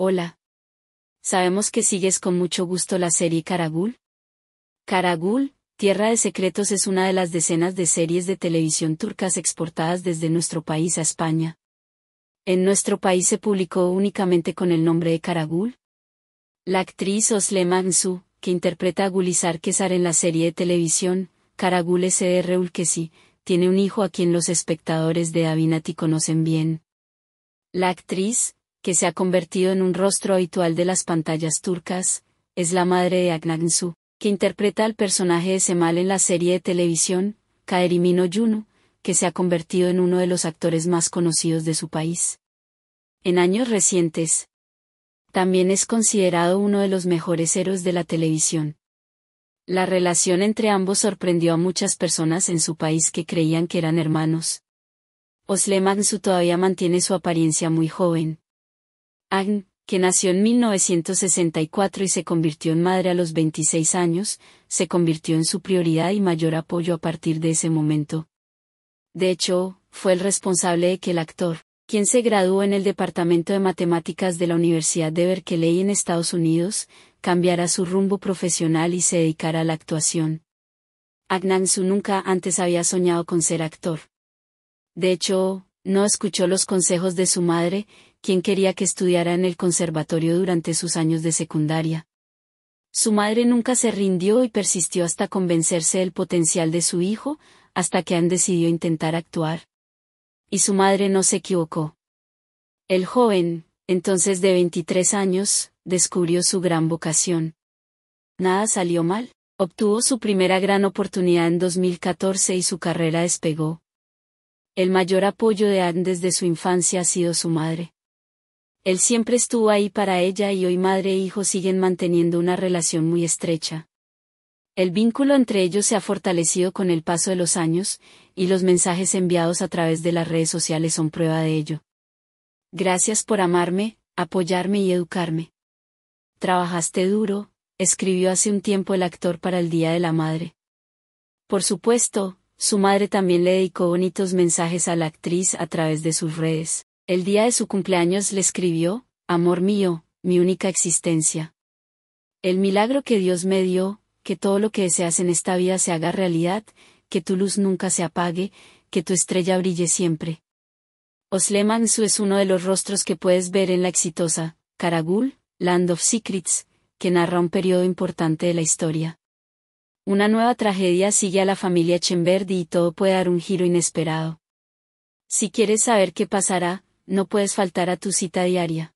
Hola. Sabemos que sigues con mucho gusto la serie Karagul. Karagul, Tierra de Secretos es una de las decenas de series de televisión turcas exportadas desde nuestro país a España. En nuestro país se publicó únicamente con el nombre de Karagul. La actriz Osle Mansu, que interpreta a Gulizar Kesar en la serie de televisión, Karagul S.R. Ulkesi, tiene un hijo a quien los espectadores de Avinati conocen bien. La actriz, que se ha convertido en un rostro habitual de las pantallas turcas, es la madre de Agnagsu, que interpreta al personaje de Semal en la serie de televisión, Kaerimino Yunu, que se ha convertido en uno de los actores más conocidos de su país. En años recientes, también es considerado uno de los mejores héroes de la televisión. La relación entre ambos sorprendió a muchas personas en su país que creían que eran hermanos. Osle Magsu todavía mantiene su apariencia muy joven. Agn, que nació en 1964 y se convirtió en madre a los 26 años, se convirtió en su prioridad y mayor apoyo a partir de ese momento. De hecho, fue el responsable de que el actor, quien se graduó en el Departamento de Matemáticas de la Universidad de Berkeley en Estados Unidos, cambiara su rumbo profesional y se dedicara a la actuación. Agnansu nunca antes había soñado con ser actor. De hecho, no escuchó los consejos de su madre, quien quería que estudiara en el conservatorio durante sus años de secundaria. Su madre nunca se rindió y persistió hasta convencerse del potencial de su hijo, hasta que han decidió intentar actuar. Y su madre no se equivocó. El joven, entonces de 23 años, descubrió su gran vocación. Nada salió mal, obtuvo su primera gran oportunidad en 2014 y su carrera despegó. El mayor apoyo de Anne desde su infancia ha sido su madre. Él siempre estuvo ahí para ella y hoy madre e hijo siguen manteniendo una relación muy estrecha. El vínculo entre ellos se ha fortalecido con el paso de los años, y los mensajes enviados a través de las redes sociales son prueba de ello. Gracias por amarme, apoyarme y educarme. Trabajaste duro, escribió hace un tiempo el actor para el Día de la Madre. Por supuesto, su madre también le dedicó bonitos mensajes a la actriz a través de sus redes. El día de su cumpleaños le escribió, Amor mío, mi única existencia. El milagro que Dios me dio, que todo lo que deseas en esta vida se haga realidad, que tu luz nunca se apague, que tu estrella brille siempre. Osle Mansu es uno de los rostros que puedes ver en la exitosa, Karagul, Land of Secrets, que narra un periodo importante de la historia. Una nueva tragedia sigue a la familia Chemberdi y todo puede dar un giro inesperado. Si quieres saber qué pasará, no puedes faltar a tu cita diaria.